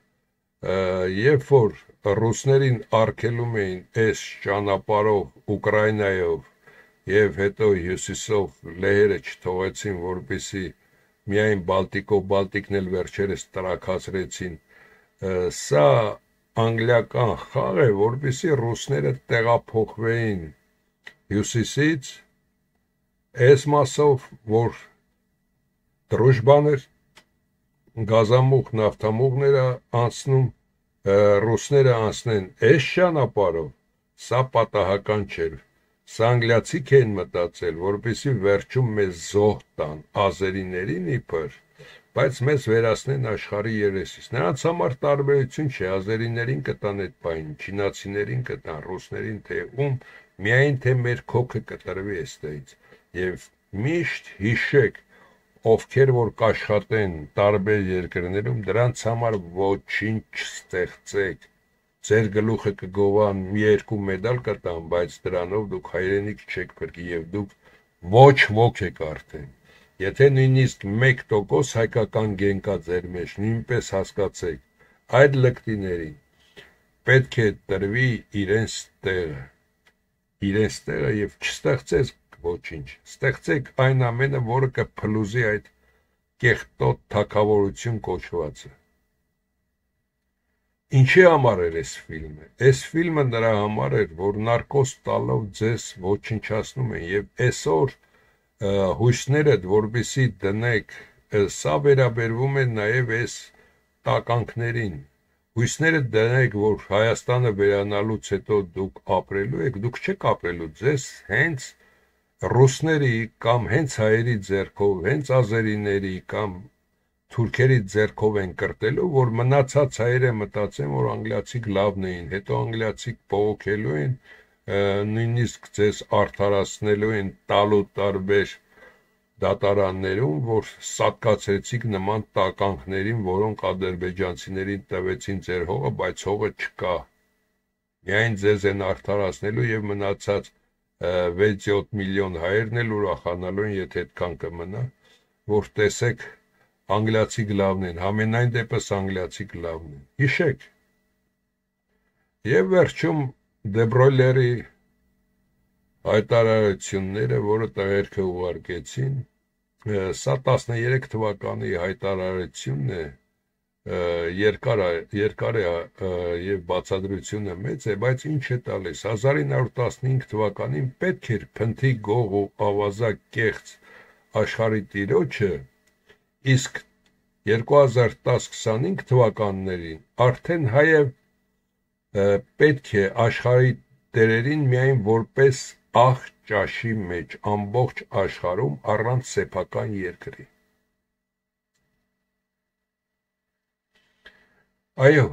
երբ որ ռուսներին արկելում էին այս ճանապարհով Ուկրաինայով եւ հետո հյուսիսով լեհերը չթողեցին, որպեսի միայն Բալտիկով Բալտիկն էլ վերջերս տրակացրեցին, սա անգլիական խաղ է, որպեսի ռուսները տեղափոխվեին հյուսիսից Այս մասով, որ դրոշբաներ, գազամուղ, նավթամուղները անցնում, ռուսները անցնեն այս ճանապարհով, սա պատահական չէր։ Սա անգլիացիք են մտածել, որպեսի վերջում մեզ զոհ տան ազերիներին իբր, բայց մեզ վերացնեն աշխարհի երեսից։ Նրանց համար տարբերություն չէ, ազերիներին կտան այդ բային, չինացիներին կտան, ռուսներին թե ում, միայն թե մեր քոքը կտրվի այստեղից։ Եվ միշտ հիշեք, ովքեր որ կաշխատեն տարբեր երկրներում, դրանց համար ոչինչ չստեղծեք ձեր գլուխը կգովան մի երկու մեդալ կտան, բայց դրանով դուք հայրենիք չեք փրկի եւ դուք ոչ ոք եք արդեն։ Եթե նույնիսկ 1% հայկական գեն կա ձեր մեջ, նույնպես հասկացեք, այդ լկտիներին պետք է տրվի իրենց տեղը։ Իրենց տեղը եւ չստեղծես ոչինչ։ Ստեղծեք այն ամենը, որը կփլուզի այդ կեղտոտ թակավորություն կոչվածը։ Ինչի համար էր այս ֆիլմը։ Այս ֆիլմը նրա համար էր, որ նարկոս տալով ձեզ ոչնչացնում են եւ այսօր հույսները, որբիսի դնեք, սա վերաբերվում է նաեւ այս տականքներին։ Հույսները դնեք, որ Հայաստանը վերանալուց հետո դուք ապրելու եք, դուք չեք ապրելու, ձեզ հենց ռուսների կամ հենց հայերի ձեռքով, հենց ազերիների կամ թուրքերի ձեռքով են կրտելու, որ մնացած հայերը մտածեն, որ անգլիացիք լավն էին, հետո անգլիացիք բողոքելու են, նույնիսկ ձեզ արդարացնելու են տալու տարբեր դատարաններում, որ սատկացեցիք նման տականքներին, որոնք ադրբեջանցիներին տվեցին ձեր հողը, բայց հողը չկա։ Միայն ձեզ են արդարացնելու եւ մնացած 6-7 միլիոն հայերն էլ ուրախանալու են, եթե այդքան կմնա, որ տեսեք անգլիացի գլավն են, համենայն դեպս անգլիացի գլավն են։ Հիշեք։ Եվ վերջում Դեբրոյլերի հայտարարությունները, որը տղերքը ուղարկեցին, սա 13 թվականի հայտարարությունն է, երկար երկար է եւ բացադրությունը մեծ է, բայց ինչ է տալիս 1915 թվականին պետք էր փնթի գող ու ավազակ կեղծ աշխարհի տիրոջը իսկ 2010-25 թվականներին արդեն հայը պետք է աշխարհի տերերին միայն որպես աղ ճաշի մեջ ամբողջ աշխարհում առանց սեփական երկրի։ Այո,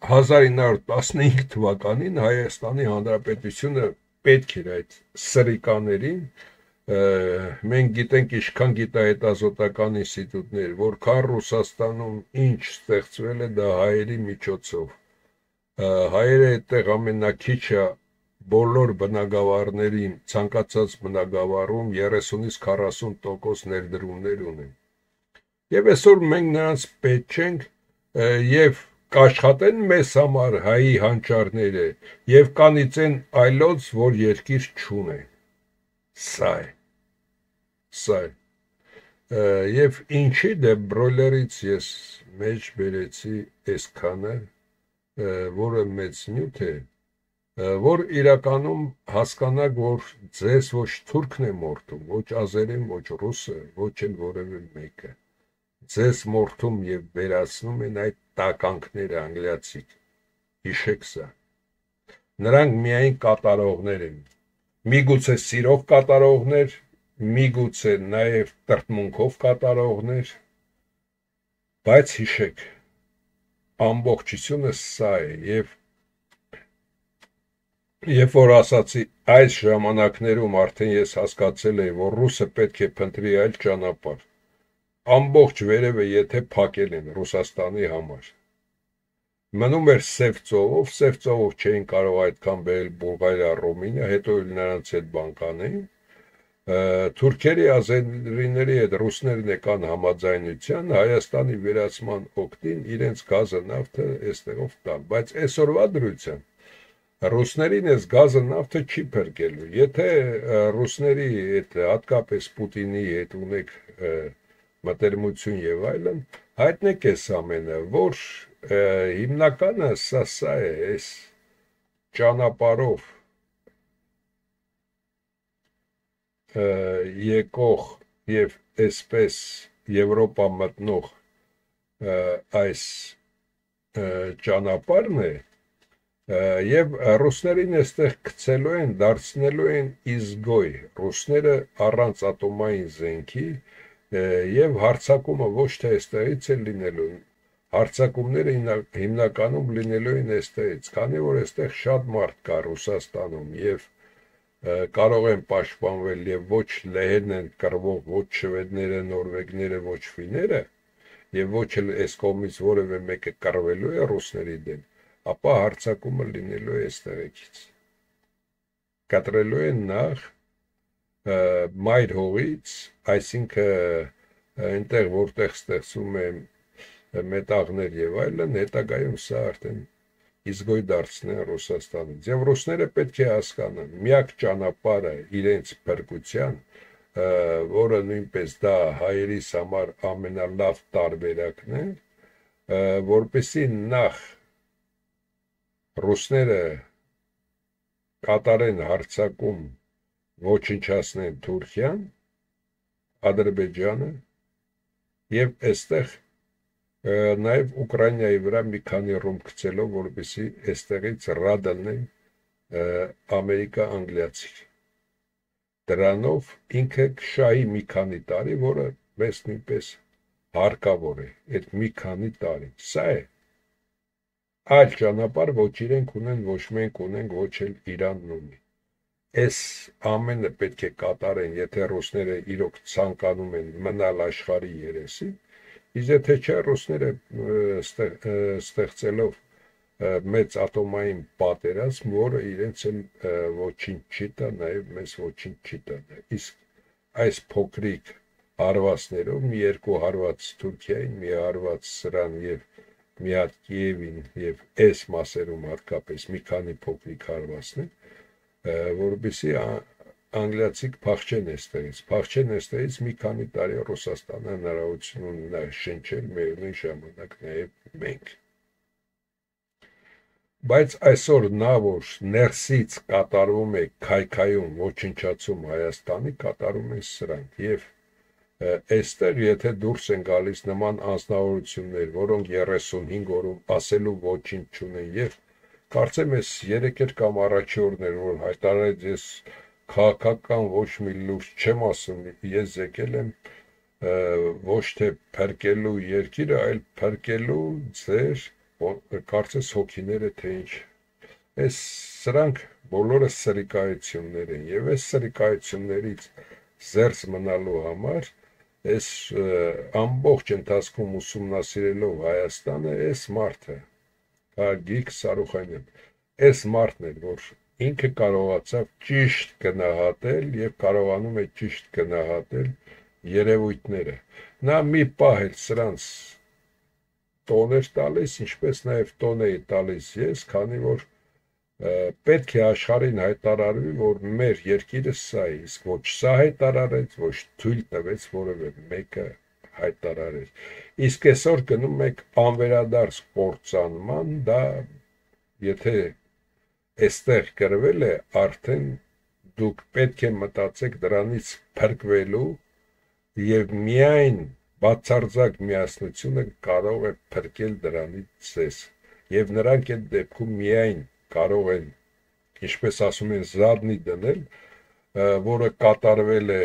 1915 թվականին Հայաստանի Հանրապետությունը պետք էր այդ սրիկաներին մենք գիտենք ինչքան գիտահետազոտական ինստիտուտներ, որքան Ռուսաստանում ինչ ստեղծվել է դա հայերի միջոցով։ Հայերը այդտեղ ամենակիչը բոլոր բնակավարներին ցանկացած բնակավարում 30-ից 40% ներդրումներ ունեն։ Եվ այսօր մենք նրանց պետք չենք եւ կաշխատեն մեզ համար հայի հանճարները եւ կանիծեն այլոց, որ երկիր չունեն Սա է։ Սա է։ Եվ ինչի դե բրոյլերից ես մեջ բերեցի այսքանը, որը մեծ նյութ է, որ իրականում հասկանաք, որ ձեզ ոչ թուրքն է մորթում, ոչ ազերեն, ոչ ռուսը, ոչ էլ որևէ մեկը։ Ձեզ մորթում եւ վերացնում են այդ տականքները անգլիացիք։ Հիշեք սա։ Նրանք միայն կատարողներ են միգուցե սիրով կատարողներ, միգուցե նաև տրտմունքով կատարողներ, բայց հիշեք, ամբողջությունը սա է եւ Երբ որ ասացի այս ժամանակներում արդեն ես հասկացել եի, որ ռուսը պետք է փնտրի այլ ճանապարհ։ Ամբողջ վերևը եթե փակել են Ռուսաստանի համար, Մնում էր սև ծովով, սև ծովով չէին կարող այդքան բերել Բուլղարիա, Ռումինիա, հետո նրանց հետ բան կանեին։ Թուրքերի, ազերիների հետ ռուսներն եկան համաձայնության Հայաստանի վերացման օկտին իրենց գազը նավթը այստեղով տան, բայց այսօրվա դրությամբ ռուսներին այս գազը նավթը չի փրկելու։ Եթե ռուսների հետ հատկապես Պուտինի հետ ունեք մտերմություն եւ այլն, հայտնեք այս ամենը, որ հիմնականը սա սա է այս ճանապարով եկող եւ այսպես Եվրոպա մտնող այս ճանապարհն է եւ ռուսներին այստեղ գցելու են, դարձնելու են իզգոյ։ Ռուսները առանց ատոմային զենքի եւ հարցակումը ոչ թե այստեղից է լինելու հարցակումները հիմնականում լինելու են այստեղից քանի որ այստեղ շատ մարդ կա Ռուսաստանում եւ կարող են պաշտպանվել եւ ոչ լեհերն են կրվող ոչ շվեդները նորվեգները ոչ ֆիները եւ ոչ էլ այս կողմից որևէ մեկը կռվելու է ռուսների դեմ ապա հարցակումը լինելու է այստեղից կտրելու են նախ մայր հողից այսինքն այնտեղ որտեղ ստեղծում է մետաղներ եւ այլն հետագայում սա արդեն իզգոյ դարձնեն Ռուսաստանից։ Եվ ռուսները պետք է հասկանան, միակ ճանապարհը իրենց փրկության, որը նույնպես դա հայերիս համար ամենալավ տարբերակն է, որպեսի նախ ռուսները կատարեն հարցակում ոչնչացնեն Թուրքիան, Ադրբեջանը եւ այստեղ նաև Ուկրաինայի վրա մի քանի ռում գցելով, որպեսի այստեղից ռադալնեն Ամերիկա անգլիացի։ Դրանով ինքը կշահի մի քանի տարի, որը մեզ նույնպես հարկավոր է, այդ մի քանի տարի։ Սա է այլ ճանապարհ ոչ իրենք ունեն, ոչ մենք ունենք, ոչ էլ Իրանն ունի։ Այս ամենը պետք է կատարեն, եթե ռուսները իրոք ցանկանում են մնալ աշխարհի երեսին, Իսկ եթե չէ ռուսները ստեղծելով մեծ ատոմային պատերազմ, որը իրենց էլ ոչինչ չի տա, նաև մեզ ոչինչ չի տա։ Իսկ այս փոքրիկ հարվածներով մի երկու հարված Թուրքիային, մի հարված սրան եւ մի հատ Կիևին եւ այս մասերում հատկապես մի քանի փոքրիկ հարվածներ, որովհետեւ անգլիացիք փախչեն այստեղից, փախչեն այստեղից մի քանի տարի Ռուսաստանը հնարավորություն ունենա շնչել միևնույն ժամանակ նաև մենք։ Բայց այսօր նա որ ներսից կատարվում է քայքայում ոչնչացում Հայաստանի կատարում են սրանք եւ այստեղ եթե դուրս են գալիս նման անznավորություններ, որոնք 35 օրում ասելու ոչինչ չունեն եւ կարծեմ ես 3 կամ առաջի օրն էր որ հայտարարեց ես քաղաքական ոչ մի լուրջ չեմ ասում, ես եկել եմ ոչ թե փրկելու երկիրը, այլ փրկելու ձեր կարծես հոգիները թե ինչ։ Այս սրանք բոլորը սրիկայություններ են եւ այս սրիկայություններից զերծ մնալու համար այս ամբողջ ընթացքում ուսումնասիրելով Հայաստանը այս մարդը Գագիկ Սարուխանյան այս մարդն էր որ ինքը կարողացավ ճիշտ գնահատել եւ կարողանում է ճիշտ գնահատել երևույթները։ Նա մի պահ էլ սրանց տոներ տալիս, ինչպես նաև տոն էի տալիս ես, քանի որ պետք է աշխարհին հայտարարվի, որ մեր երկիրը սա է, իսկ ոչ սա հայտարարեց, ոչ թույլ տվեց որևէ մեկը հայտարարել։ Իսկ այսօր գնում եք անվերադարձ կործանման, դա եթե այստեղ գրվել է, արդեն դուք պետք է մտածեք դրանից փրկվելու եւ միայն բացարձակ միասնությունը կարող է փրկել դրանից ցես եւ նրանք այդ դեպքում միայն կարող են ինչպես ասում են զարնի դնել որը կատարվել է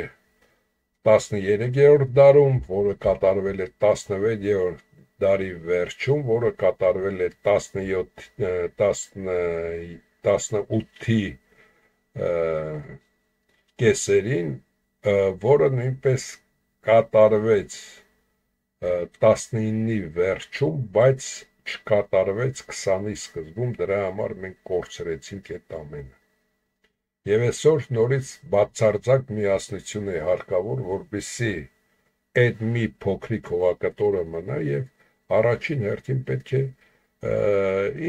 13-րդ դարում, որը կատարվել է 16-րդ դարի վերջում, որը կատարվել է 17 10 18-ի կեսերին, որը նույնպես կատարվեց 19-ի վերջում, բայց չկատարվեց 20-ի սկզբում, դրա համար մենք կորցրեցինք այդ ամենը։ Եվ այսօր նորից բացարձակ միասնություն է հարկավոր, որպեսի այդ մի փոքրիկ հողակտորը մնա եւ առաջին հերթին պետք է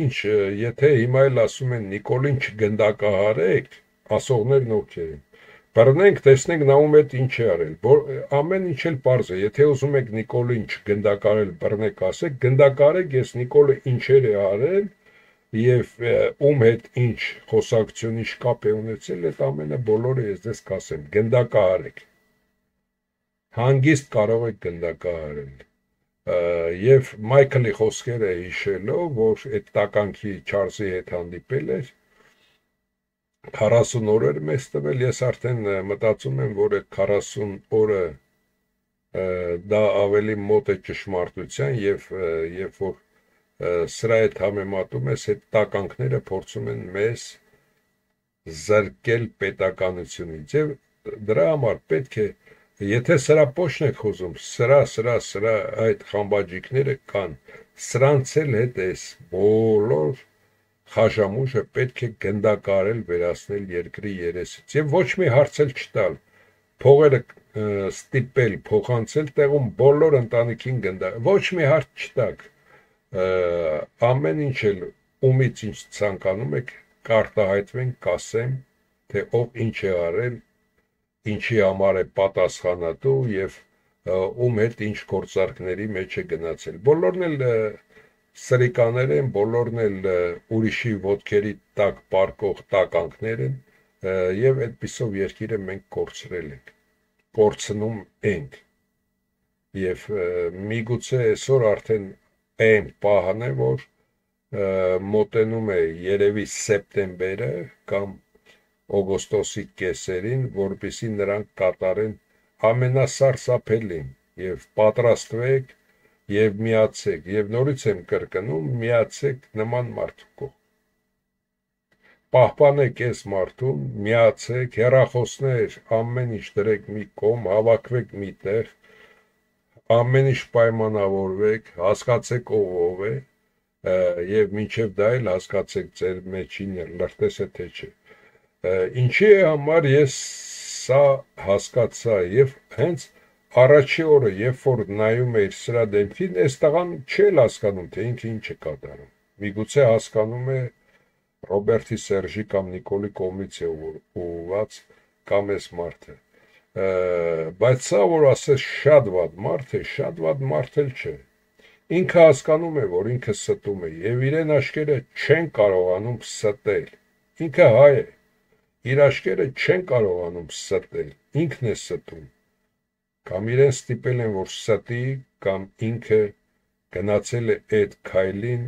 ինչ, եթե հիմա էլ ասում են Նիկոլին չգնդակահարեք, ասողներն ովքեր են։ Բռնենք, տեսնենք նա ում հետ ինչ է արել։ Որ ամեն ինչ էլ པարզ է, եթե ուզում եք Նիկոլին չգնդակարել, բռնեք, ասեք, գնդակարեք, ես Նիկոլը ինչեր է արել եւ ում հետ ինչ խոսակցություն ինչ կապ է ունեցել, այդ ամենը բոլորը ես դες կասեմ, գնդակահարեք։ Հանգիստ կարող եք գնդակահարել եւ Մայքլի խոսքերը հիշելով, որ այդ տականքի Չարլզի հետ հանդիպել էր 40 օրեր մեզ տվել, ես արդեն մտածում եմ, որ այդ 40 օրը դա ավելի մոտ է ճշմարտության եւ երբ որ սրա հետ համեմատում ես այդ տականքները փորձում են մեզ զրկել պետականությունից եւ դրա համար պետք է եթե սրա փոշն եք խոզում սրա սրա սրա այդ խամբաջիկները կան սրանց էլ հետ էս բոլոր խաշամուշը պետք է գնդակարել վերացնել երկրի երեսից եւ ոչ մի հարցել չտալ փողերը ստիպել փոխանցել տեղում բոլոր ընտանիքին գնդա ոչ մի հարց չտակ ամեն ինչ էլ ումից ինչ ցանկանում եք կարտահայտվեն կասեմ թե ով ինչ է արել ինչի համար է պատասխանատու եւ ում հետ ինչ գործարքների մեջ է գնացել բոլորն էլ սրիկաներ են, բոլորն էլ ուրիշի ոտքերի տակ պարկող տականքներ են եւ այդպիսով երկիրը մենք կորցրել ենք կորցնում ենք եւ միգուցե այսօր արդեն այն պահան է որ մոտենում է երևի սեպտեմբերը կամ օգոստոսի կեսերին, որբիսի նրանք կատարեն ամենասարսափելին եւ պատրաստվեք եւ միացեք եւ նորից եմ կրկնում միացեք նման մարդու կողմ պահպանեք այս մարդուն միացեք հերախոսներ ամեն ինչ դրեք մի կողմ հավաքվեք միտեղ ամեն ինչ պայմանավորվեք հասկացեք ով ով է եւ մինչեւ դա էլ հասկացեք ձեր մեջին լրտեսը թե չէ ինչի համար ես սա հասկացա եւ հենց Առաջի օրը, երբ որ նայում էիր սրա դեմքին, այս տղան չէր հասկանում, թե ինքը ինչ է կատարում։ Միգուցե հասկանում է Ռոբերտի Սերժի կամ Նիկոլի կողմից է ուղված կամ էս մարդը։ Բայց սա որ ասես շատ վատ մարդ է, շատ վատ մարդ էլ չէ։ Ինքը հասկանում է, որ ինքը ստում է եւ իրեն աշկերը չեն կարողանում ստել։ Ինքը հայ է։ Իր աշկերը չեն կարողանում ստել։ Ինքն է ստում կամ իրեն ստիպել են, որ ստի, կամ ինքը գնացել է այդ քայլին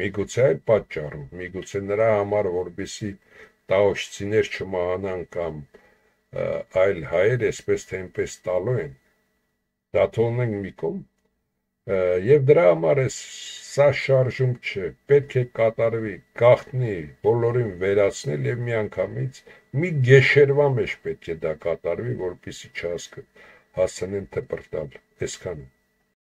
միգուցե այդ պատճառով, միգուցե նրա համար, որբիսի տաոշցիներ չմահանան կամ այլ հայեր այսպես թե այնպես տալու են, դա թողնենք մի կողմ, եւ դրա համար է սա շարժում չէ, պետք է կատարվի, գախտնի, բոլորին վերացնել եւ միանգամից մի գեշերվա մեջ պետք է դա կատարվի, որպեսի չհասկա հասցնեն թպրտալ այսքանը